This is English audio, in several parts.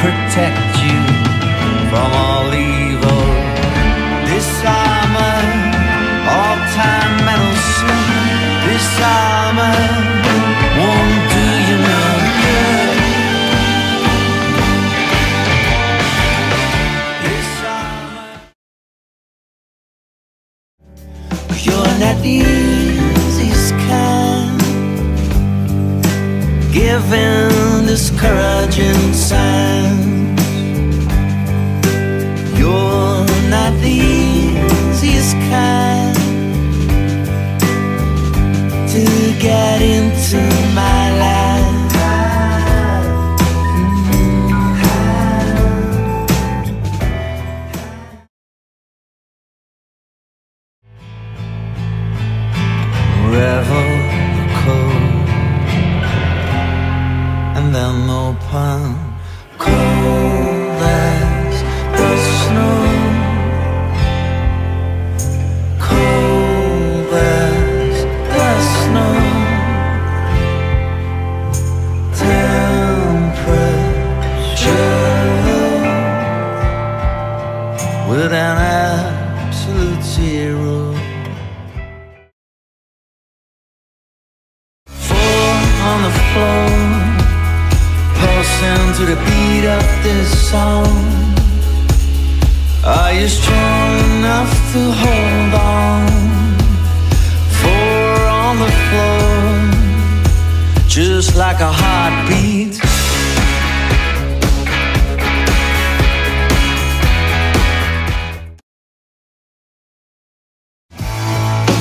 protect you from all evil. This armor, all-time metal medicine. This armor won't do you no good. This armor. You're not the easiest kind Given discouraging signs You're not the easiest kind To get into and then open cold as the snow. Cold as the snow. Temperature. With an absolute zero to the beat of this song. Are you strong enough to hold on? Four on the floor, just like a heartbeat.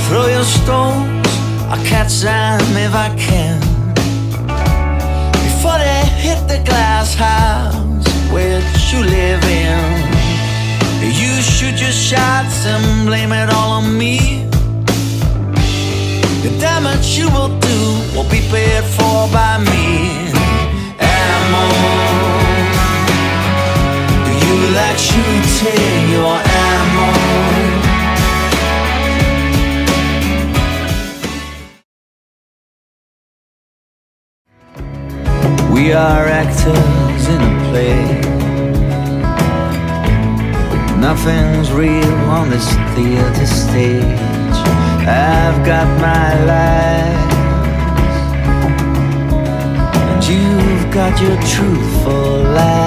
Throw your stones, I'll catch them if I can. The glass house which you live in. You shoot your shots and blame it all on me. The damage you will do will be paid for by me. We are actors in a play. Nothing's real on this theater stage. I've got my life, and you've got your truthful lies.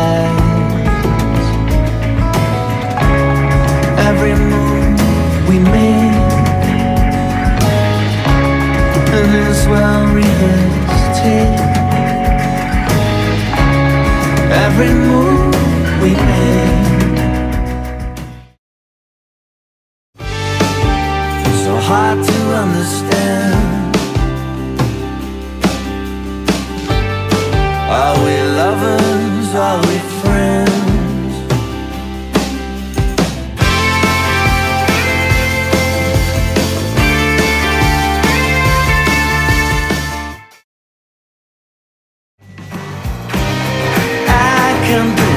hard to understand Are we lovers? Are we friends? I can